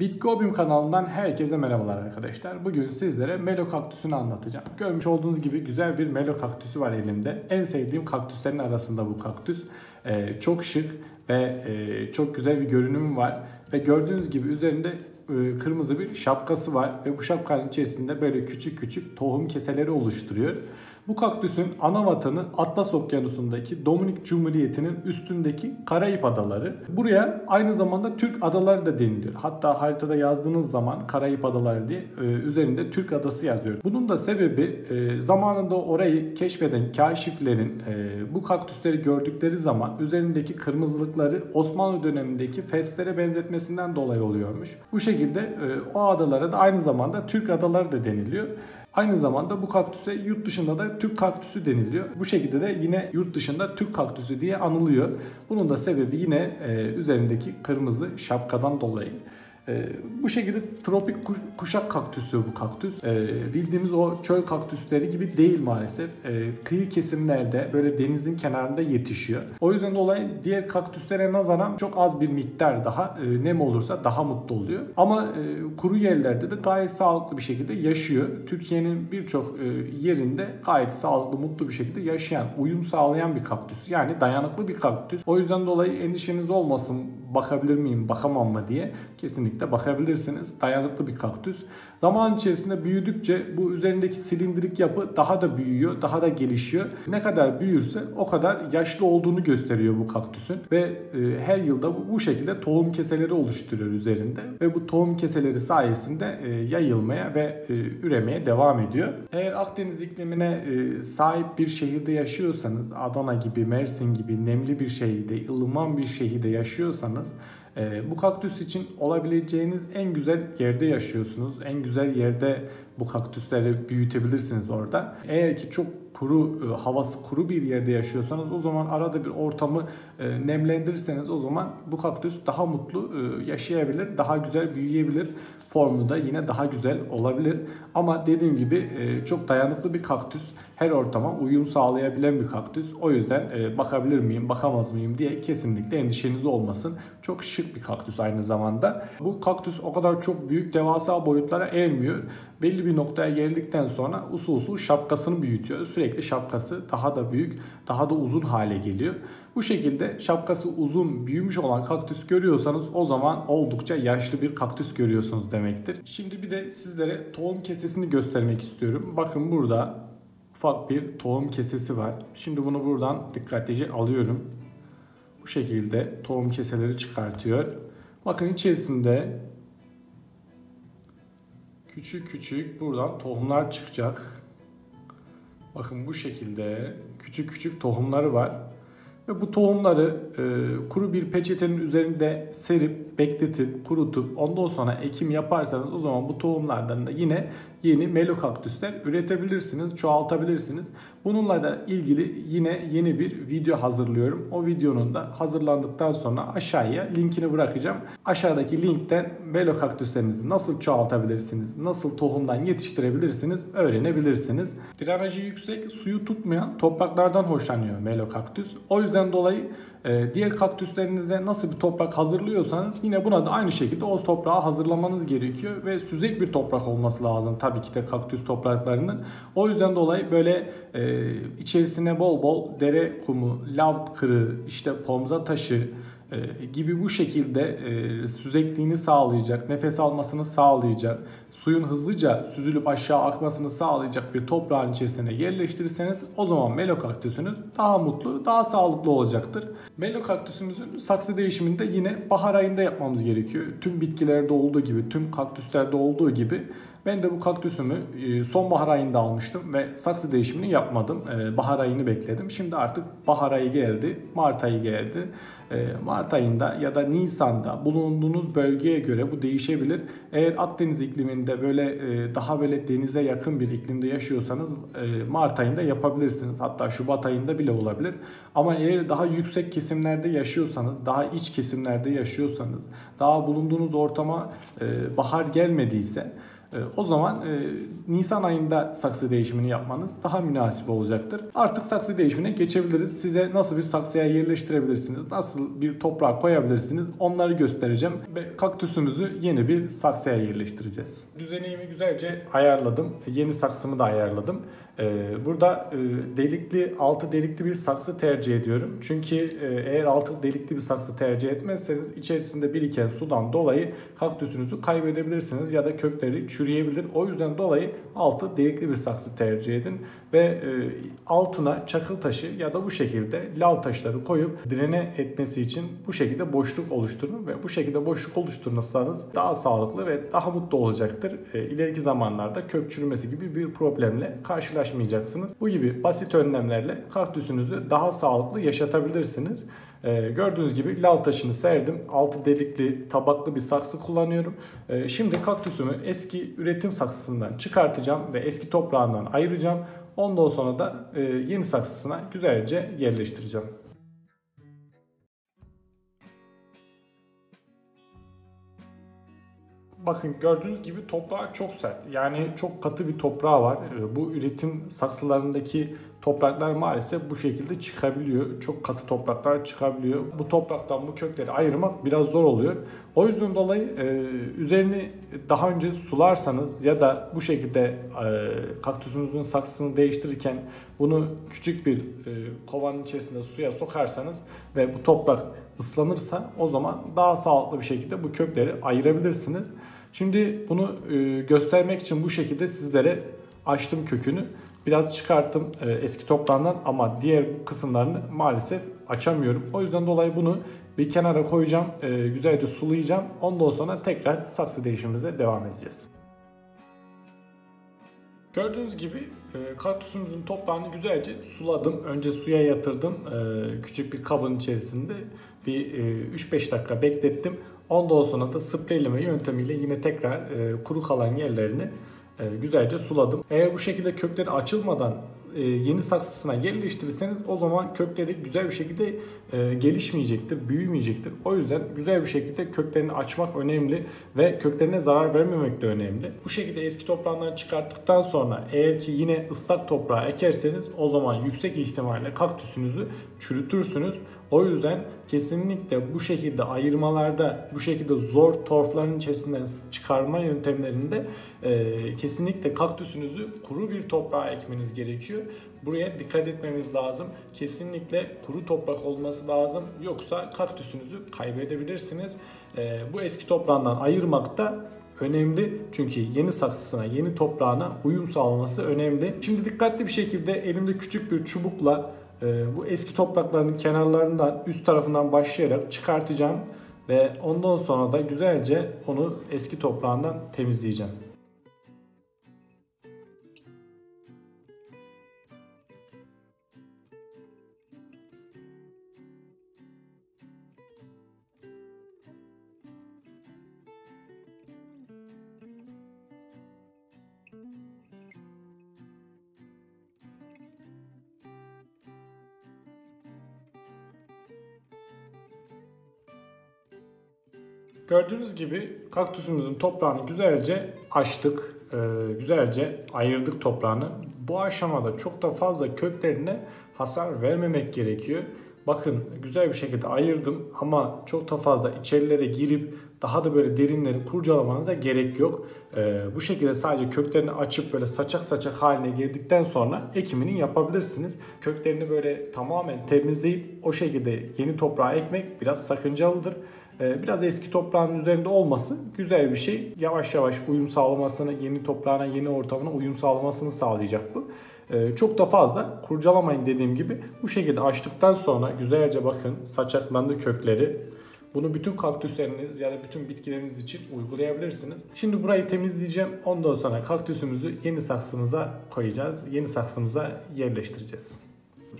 Bitki Hobim kanalından herkese merhabalar arkadaşlar. Bugün sizlere Melo kaktüsünü anlatacağım. Görmüş olduğunuz gibi güzel bir Melo kaktüsü var elimde. En sevdiğim kaktüslerin arasında bu kaktüs. Ee, çok şık ve e, çok güzel bir görünüm var. Ve gördüğünüz gibi üzerinde e, kırmızı bir şapkası var. Ve bu şapkanın içerisinde böyle küçük küçük tohum keseleri oluşturuyor. Bu kaktüsün ana vatanı Atlas Okyanusu'ndaki Dominik Cumhuriyeti'nin üstündeki Karayip Adaları. Buraya aynı zamanda Türk Adaları da deniliyor. Hatta haritada yazdığınız zaman Karayip Adaları diye e, üzerinde Türk Adası yazıyor. Bunun da sebebi e, zamanında orayı keşfeden kaşiflerin e, bu kaktüsleri gördükleri zaman üzerindeki kırmızılıkları Osmanlı dönemindeki festlere benzetmesinden dolayı oluyormuş. Bu şekilde o adalara da aynı zamanda Türk Adaları da deniliyor. Aynı zamanda bu kaktüse yurt dışında da Türk kaktüsü deniliyor. Bu şekilde de yine yurt dışında Türk kaktüsü diye anılıyor. Bunun da sebebi yine e, üzerindeki kırmızı şapkadan dolayı. E, bu şekilde tropik kuşak kaktüsü bu kaktüs. E, bildiğimiz o çöl kaktüsleri gibi değil maalesef. E, kıyı kesimlerde böyle denizin kenarında yetişiyor. O yüzden dolayı diğer kaktüslere nazaran çok az bir miktar daha e, nem olursa daha mutlu oluyor. Ama e, kuru yerlerde de gayet sağlıklı bir şekilde yaşıyor. Türkiye'nin birçok e, yerinde gayet sağlıklı, mutlu bir şekilde yaşayan, uyum sağlayan bir kaktüs. Yani dayanıklı bir kaktüs. O yüzden dolayı endişeniz olmasın bakabilir miyim, bakamam mı diye kesinlikle bakabilirsiniz. Dayanıklı bir kaktüs. Zaman içerisinde büyüdükçe bu üzerindeki silindirik yapı daha da büyüyor, daha da gelişiyor. Ne kadar büyürse o kadar yaşlı olduğunu gösteriyor bu kaktüsün ve e, her yılda bu, şekilde tohum keseleri oluşturuyor üzerinde ve bu tohum keseleri sayesinde e, yayılmaya ve e, üremeye devam ediyor. Eğer Akdeniz iklimine sahip bir şehirde yaşıyorsanız, Adana gibi, Mersin gibi nemli bir şehirde, ılıman bir şehirde yaşıyorsanız bu kaktüs için olabileceğiniz en güzel yerde yaşıyorsunuz. En güzel yerde bu kaktüsleri büyütebilirsiniz orada. Eğer ki çok kuru e, havası kuru bir yerde yaşıyorsanız o zaman arada bir ortamı e, nemlendirirseniz o zaman bu kaktüs daha mutlu e, yaşayabilir, daha güzel büyüyebilir. Formu da yine daha güzel olabilir. Ama dediğim gibi çok dayanıklı bir kaktüs. Her ortama uyum sağlayabilen bir kaktüs. O yüzden bakabilir miyim, bakamaz mıyım diye kesinlikle endişeniz olmasın. Çok şık bir kaktüs aynı zamanda. Bu kaktüs o kadar çok büyük devasa boyutlara ermiyor. Belli bir noktaya geldikten sonra usul usul şapkasını büyütüyor. Sürekli şapkası daha da büyük, daha da uzun hale geliyor. Bu şekilde şapkası uzun, büyümüş olan kaktüs görüyorsanız o zaman oldukça yaşlı bir kaktüs görüyorsunuz demektir. Şimdi bir de sizlere tohum kesesini göstermek istiyorum. Bakın burada ufak bir tohum kesesi var. Şimdi bunu buradan dikkatlice alıyorum. Bu şekilde tohum keseleri çıkartıyor. Bakın içerisinde küçük küçük buradan tohumlar çıkacak. Bakın bu şekilde küçük küçük tohumları var. Ve bu tohumları e, kuru bir peçetenin üzerinde serip, bekletip, kurutup ondan sonra ekim yaparsanız o zaman bu tohumlardan da yine yeni melo kaktüsler üretebilirsiniz, çoğaltabilirsiniz. Bununla da ilgili yine yeni bir video hazırlıyorum. O videonun da hazırlandıktan sonra aşağıya linkini bırakacağım. Aşağıdaki linkten melo kaktüslerinizi nasıl çoğaltabilirsiniz, nasıl tohumdan yetiştirebilirsiniz öğrenebilirsiniz. Drenajı yüksek, suyu tutmayan topraklardan hoşlanıyor melo kaktüs. O yüzden dolayı diğer kaktüslerinize nasıl bir toprak hazırlıyorsanız yine buna da aynı şekilde o toprağı hazırlamanız gerekiyor ve süzek bir toprak olması lazım tabii ki de kaktüs topraklarının. O yüzden dolayı böyle e, içerisine bol bol dere kumu, lav kırığı, işte pomza taşı, gibi bu şekilde e, süzekliğini sağlayacak, nefes almasını sağlayacak, suyun hızlıca süzülüp aşağı akmasını sağlayacak bir toprağın içerisine yerleştirirseniz o zaman melo kaktüsünüz daha mutlu, daha sağlıklı olacaktır. Melo kaktüsümüzün saksı değişiminde yine bahar ayında yapmamız gerekiyor. Tüm bitkilerde olduğu gibi, tüm kaktüslerde olduğu gibi ben de bu kaktüsümü e, sonbahar ayında almıştım ve saksı değişimini yapmadım. E, bahar ayını bekledim. Şimdi artık bahar ayı geldi, Mart ayı geldi. E, Mart ayında ya da Nisan'da bulunduğunuz bölgeye göre bu değişebilir. Eğer Akdeniz ikliminde böyle daha böyle denize yakın bir iklimde yaşıyorsanız Mart ayında yapabilirsiniz. Hatta Şubat ayında bile olabilir. Ama eğer daha yüksek kesimlerde yaşıyorsanız, daha iç kesimlerde yaşıyorsanız, daha bulunduğunuz ortama bahar gelmediyse o zaman e, Nisan ayında saksı değişimini yapmanız daha münasip olacaktır. Artık saksı değişimine geçebiliriz. Size nasıl bir saksıya yerleştirebilirsiniz, nasıl bir toprağa koyabilirsiniz onları göstereceğim. Ve kaktüsümüzü yeni bir saksıya yerleştireceğiz. Düzenimi güzelce ayarladım. Yeni saksımı da ayarladım. Ee, burada e, delikli, altı delikli bir saksı tercih ediyorum. Çünkü e, eğer altı delikli bir saksı tercih etmezseniz içerisinde biriken sudan dolayı kaktüsünüzü kaybedebilirsiniz ya da kökleri çürüyebilir. O yüzden dolayı altı delikli bir saksı tercih edin ve e, altına çakıl taşı ya da bu şekilde lav taşları koyup direne etmesi için bu şekilde boşluk oluşturun ve bu şekilde boşluk oluşturursanız daha sağlıklı ve daha mutlu olacaktır. İleriki zamanlarda kök çürümesi gibi bir problemle karşılaşmayacağız uğraşmayacaksınız. Bu gibi basit önlemlerle kaktüsünüzü daha sağlıklı yaşatabilirsiniz. Ee, gördüğünüz gibi lav taşını serdim. Altı delikli tabaklı bir saksı kullanıyorum. Ee, şimdi kaktüsümü eski üretim saksısından çıkartacağım ve eski toprağından ayıracağım. Ondan sonra da e, yeni saksısına güzelce yerleştireceğim. Bakın gördüğünüz gibi toprağı çok sert. Yani çok katı bir toprağı var. Ee, bu üretim saksılarındaki topraklar maalesef bu şekilde çıkabiliyor. Çok katı topraklar çıkabiliyor. Bu topraktan bu kökleri ayırmak biraz zor oluyor. O yüzden dolayı e, üzerini daha önce sularsanız ya da bu şekilde e, kaktüsünüzün saksısını değiştirirken bunu küçük bir e, kovanın içerisinde suya sokarsanız ve bu toprak ıslanırsa o zaman daha sağlıklı bir şekilde bu kökleri ayırabilirsiniz. Şimdi bunu e, göstermek için bu şekilde sizlere açtım kökünü. Biraz çıkarttım e, eski toprağından ama diğer kısımlarını maalesef açamıyorum. O yüzden dolayı bunu bir kenara koyacağım. E, güzelce sulayacağım. Ondan sonra tekrar saksı değişimimize devam edeceğiz. Gördüğünüz gibi e, kaktüsümüzün toprağını güzelce suladım. Önce suya yatırdım. E, küçük bir kabın içerisinde bir e, 3-5 dakika beklettim. Ondan sonra da spreyleme yöntemiyle yine tekrar e, kuru kalan yerlerini e, güzelce suladım. Eğer bu şekilde kökleri açılmadan e, yeni saksısına yerleştirirseniz o zaman kökleri güzel bir şekilde e, gelişmeyecektir, büyümeyecektir. O yüzden güzel bir şekilde köklerini açmak önemli ve köklerine zarar vermemek de önemli. Bu şekilde eski toprağından çıkarttıktan sonra eğer ki yine ıslak toprağa ekerseniz o zaman yüksek ihtimalle kaktüsünüzü çürütürsünüz. O yüzden kesinlikle bu şekilde ayırmalarda, bu şekilde zor torfların içerisinden çıkarma yöntemlerinde e, kesinlikle kaktüsünüzü kuru bir toprağa ekmeniz gerekiyor. Buraya dikkat etmemiz lazım. Kesinlikle kuru toprak olması lazım. Yoksa kaktüsünüzü kaybedebilirsiniz. E, bu eski toprağından ayırmak da önemli. Çünkü yeni saksısına, yeni toprağına uyum sağlaması önemli. Şimdi dikkatli bir şekilde elimde küçük bir çubukla bu eski toprakların kenarlarından üst tarafından başlayarak çıkartacağım ve ondan sonra da güzelce onu eski toprağından temizleyeceğim. Gördüğünüz gibi kaktüsümüzün toprağını güzelce açtık. E, güzelce ayırdık toprağını. Bu aşamada çok da fazla köklerine hasar vermemek gerekiyor. Bakın güzel bir şekilde ayırdım ama çok da fazla içerilere girip daha da böyle derinleri kurcalamanıza gerek yok. Ee, bu şekilde sadece köklerini açıp böyle saçak saçak haline geldikten sonra ekimini yapabilirsiniz. Köklerini böyle tamamen temizleyip o şekilde yeni toprağa ekmek biraz sakıncalıdır. Ee, biraz eski toprağın üzerinde olması güzel bir şey. Yavaş yavaş uyum sağlamasını, yeni toprağına, yeni ortamına uyum sağlamasını sağlayacak bu. Ee, çok da fazla kurcalamayın dediğim gibi. Bu şekilde açtıktan sonra güzelce bakın saçaklandı kökleri. Bunu bütün kaktüsleriniz ya da bütün bitkileriniz için uygulayabilirsiniz. Şimdi burayı temizleyeceğim. Ondan sonra kaktüsümüzü yeni saksımıza koyacağız. Yeni saksımıza yerleştireceğiz.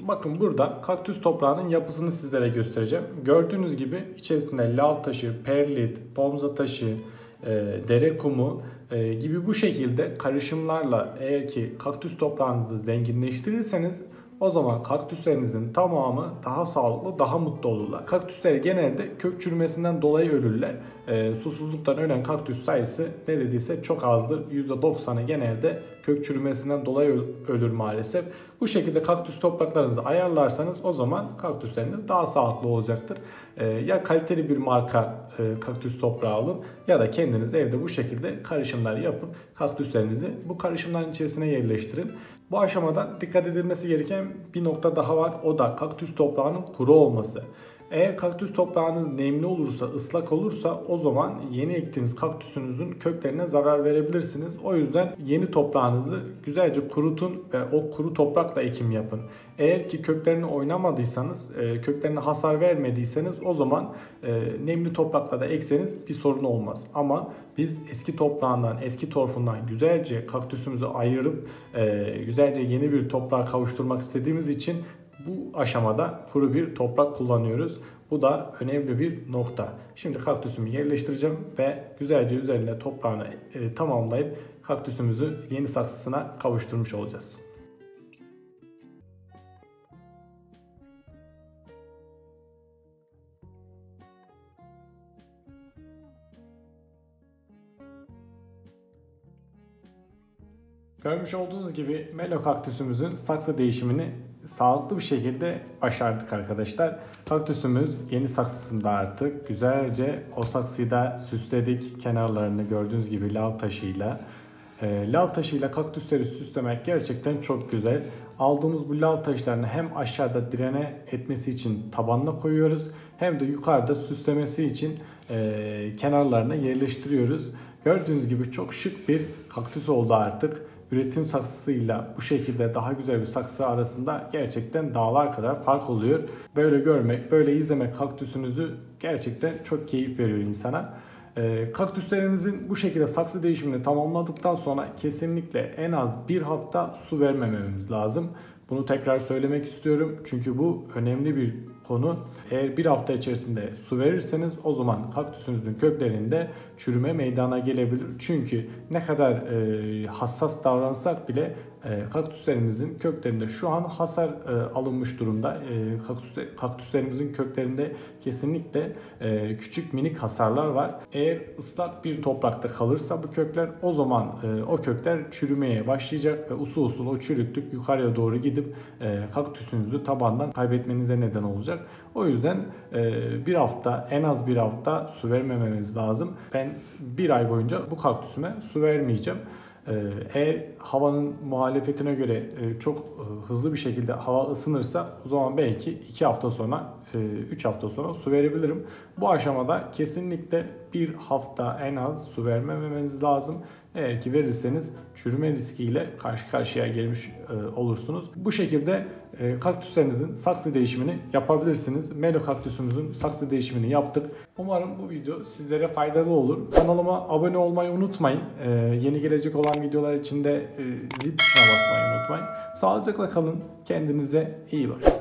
Bakın burada kaktüs toprağının yapısını sizlere göstereceğim. Gördüğünüz gibi içerisinde lav taşı, perlit, pomza taşı, e, dere kumu e, gibi bu şekilde karışımlarla eğer ki kaktüs toprağınızı zenginleştirirseniz O zaman kaktüslerinizin tamamı daha sağlıklı, daha mutlu olurlar. Kaktüsler genelde kök çürümesinden dolayı ölürler. E, susuzluktan ölen kaktüs sayısı neredeyse çok azdır. %90'ı genelde kök çürümesinden dolayı ölür maalesef. Bu şekilde kaktüs topraklarınızı ayarlarsanız o zaman kaktüsleriniz daha sağlıklı olacaktır. E, ya kaliteli bir marka e, kaktüs toprağı alın ya da kendiniz evde bu şekilde karışımlar yapıp kaktüslerinizi bu karışımların içerisine yerleştirin. Bu aşamada dikkat edilmesi gereken bir nokta daha var. O da kaktüs toprağının kuru olması. Eğer kaktüs toprağınız nemli olursa, ıslak olursa o zaman yeni ektiğiniz kaktüsünüzün köklerine zarar verebilirsiniz. O yüzden yeni toprağınızı güzelce kurutun ve o kuru toprakla ekim yapın. Eğer ki köklerini oynamadıysanız, e, köklerine hasar vermediyseniz o zaman e, nemli toprakla da ekseniz bir sorun olmaz. Ama biz eski toprağından, eski torfundan güzelce kaktüsümüzü ayırıp e, güzelce yeni bir toprağa kavuşturmak istediğimiz için bu aşamada kuru bir toprak kullanıyoruz. Bu da önemli bir nokta. Şimdi kaktüsümü yerleştireceğim ve güzelce üzerine toprağını e, tamamlayıp kaktüsümüzü yeni saksısına kavuşturmuş olacağız. Görmüş olduğunuz gibi Melo kaktüsümüzün saksı değişimini sağlıklı bir şekilde başardık arkadaşlar. Kaktüsümüz yeni saksısında artık güzelce o saksıyı da süsledik. Kenarlarını gördüğünüz gibi lav taşıyla. E, lav taşıyla kaktüsleri süslemek gerçekten çok güzel. Aldığımız bu lav taşlarını hem aşağıda direne etmesi için tabanına koyuyoruz hem de yukarıda süslemesi için e, kenarlarına yerleştiriyoruz. Gördüğünüz gibi çok şık bir kaktüs oldu artık üretim saksısıyla bu şekilde daha güzel bir saksı arasında gerçekten dağlar kadar fark oluyor. Böyle görmek, böyle izlemek kaktüsünüzü gerçekten çok keyif veriyor insana. E, kaktüslerimizin bu şekilde saksı değişimini tamamladıktan sonra kesinlikle en az bir hafta su vermememiz lazım. Bunu tekrar söylemek istiyorum çünkü bu önemli bir konu. Eğer bir hafta içerisinde su verirseniz o zaman kaktüsünüzün köklerinde çürüme meydana gelebilir. Çünkü ne kadar e, hassas davransak bile kaktüslerimizin köklerinde şu an hasar e, alınmış durumda. E, kaktüs, kaktüslerimizin köklerinde kesinlikle e, küçük minik hasarlar var. Eğer ıslak bir toprakta kalırsa bu kökler o zaman e, o kökler çürümeye başlayacak ve usul usul o çürüklük yukarıya doğru gidip e, kaktüsünüzü tabandan kaybetmenize neden olacak. O yüzden e, bir hafta en az bir hafta su vermememiz lazım. Ben bir ay boyunca bu kaktüsüme su vermeyeceğim. E, eğer havanın muhalefetine göre e, çok hızlı bir şekilde hava ısınırsa o zaman belki 2 hafta sonra 3 hafta sonra su verebilirim. Bu aşamada kesinlikle bir hafta en az su vermememiz lazım. Eğer ki verirseniz çürüme riskiyle karşı karşıya gelmiş olursunuz. Bu şekilde e, kaktüslerinizin saksı değişimini yapabilirsiniz. Melo kaktüsümüzün saksı değişimini yaptık. Umarım bu video sizlere faydalı olur. Kanalıma abone olmayı unutmayın. E, yeni gelecek olan videolar için de e, zil tuşuna basmayı unutmayın. Sağlıcakla kalın. Kendinize iyi bakın.